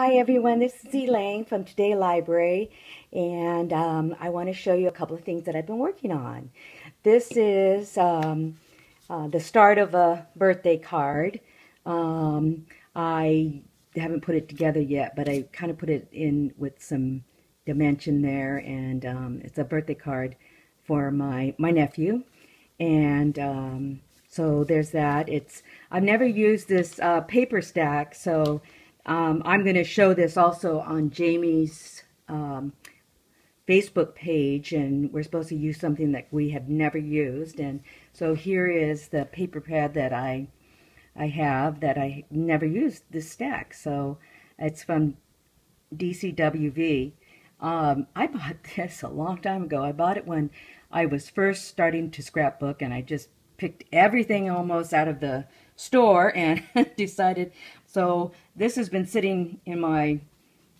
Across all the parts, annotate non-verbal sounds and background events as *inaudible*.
Hi everyone, this is Elaine from Today Library and um, I want to show you a couple of things that I've been working on. This is um, uh, the start of a birthday card. Um, I haven't put it together yet, but I kind of put it in with some dimension there and um, it's a birthday card for my, my nephew and um, so there's that. It's I've never used this uh, paper stack, so um, I'm going to show this also on Jamie's um, Facebook page, and we're supposed to use something that we have never used. And so here is the paper pad that I I have that I never used this stack. So it's from DCWV. Um, I bought *laughs* this a long time ago. I bought it when I was first starting to scrapbook, and I just picked everything almost out of the store and *laughs* decided so this has been sitting in my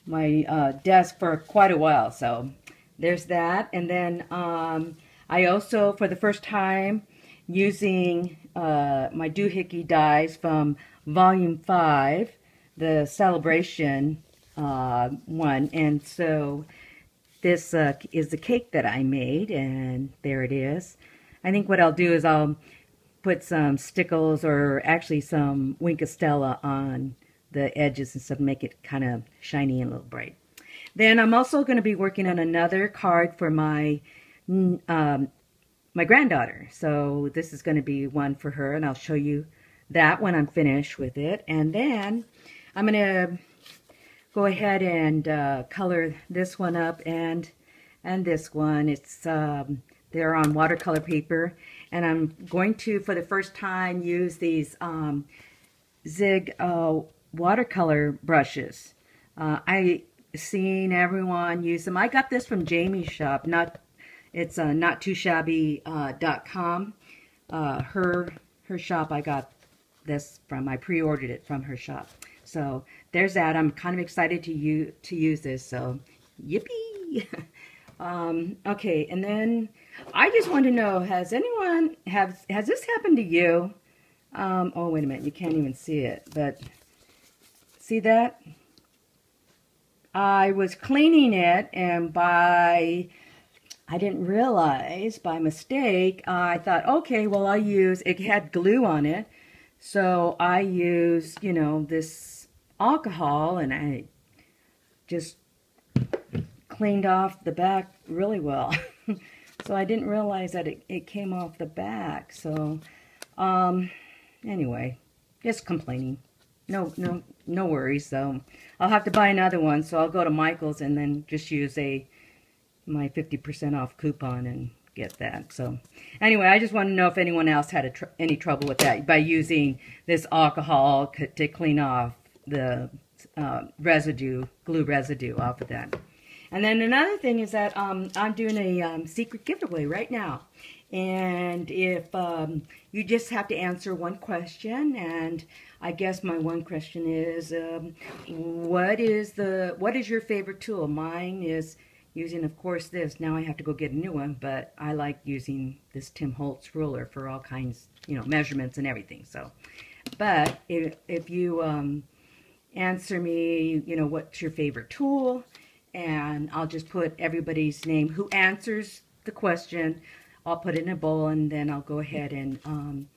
my uh, desk for quite a while. So there's that. And then um, I also, for the first time, using uh, my doohickey dies from Volume 5, the Celebration uh, one. And so this uh, is the cake that I made, and there it is. I think what I'll do is I'll put some stickles or actually some Wink of Stella on the edges and stuff, make it kind of shiny and a little bright. Then I'm also going to be working on another card for my um, my granddaughter. So this is going to be one for her, and I'll show you that when I'm finished with it. And then I'm going to go ahead and uh, color this one up and and this one. It's um, they're on watercolor paper, and I'm going to, for the first time, use these um, Zig uh, watercolor brushes. Uh, I seen everyone use them. I got this from Jamie's shop. Not, it's uh, not too shabby uh, .com. Uh, her her shop. I got this from. I pre-ordered it from her shop. So there's that. I'm kind of excited to use to use this. So yippee! *laughs* um, okay, and then I just want to know: Has anyone have has this happened to you? Um, oh wait a minute, you can't even see it, but See that? I was cleaning it and by, I didn't realize by mistake, I thought, okay, well I'll use, it had glue on it. So I used, you know, this alcohol and I just cleaned off the back really well. *laughs* so I didn't realize that it, it came off the back. So, um, anyway, just complaining no, no, no worries So I'll have to buy another one, so I'll go to Michael's and then just use a my 50% off coupon and get that. So anyway, I just want to know if anyone else had tr any trouble with that by using this alcohol to clean off the uh, residue, glue residue off of that. And then another thing is that um, I'm doing a um, secret giveaway right now. And if um, you just have to answer one question, and I guess my one question is, um, what is the what is your favorite tool? Mine is using, of course, this. Now I have to go get a new one, but I like using this Tim Holtz ruler for all kinds, you know, measurements and everything. So, but if if you um, answer me, you know, what's your favorite tool? And I'll just put everybody's name who answers the question I'll put it in a bowl and then I'll go ahead and um,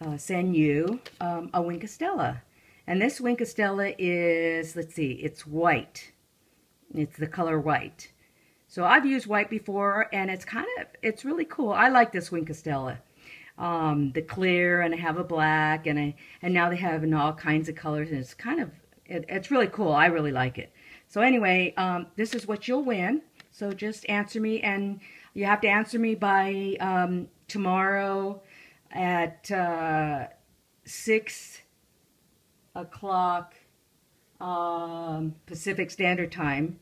uh, send you um, a Wink of Stella. And this Wink of Stella is, let's see, it's white. It's the color white. So I've used white before and it's kind of, it's really cool. I like this Wink of Stella. Um, the clear and I have a black and I, and now they have in all kinds of colors and it's kind of, it, it's really cool. I really like it. So anyway, um, this is what you'll win. So just answer me and you have to answer me by um, tomorrow at uh, 6 o'clock um, Pacific Standard Time.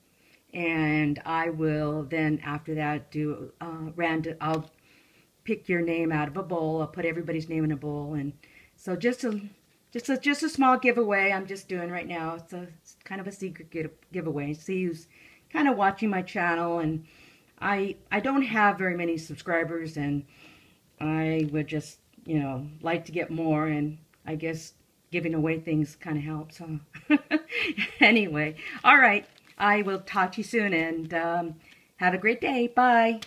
And I will then, after that, do uh, random, I'll pick your name out of a bowl. I'll put everybody's name in a bowl. And so just a, just a, just a small giveaway I'm just doing right now. It's, a, it's kind of a secret give, giveaway. See who's kind of watching my channel and I I don't have very many subscribers and I would just, you know, like to get more and I guess giving away things kind of helps. Huh? *laughs* anyway, all right. I will talk to you soon and um, have a great day. Bye.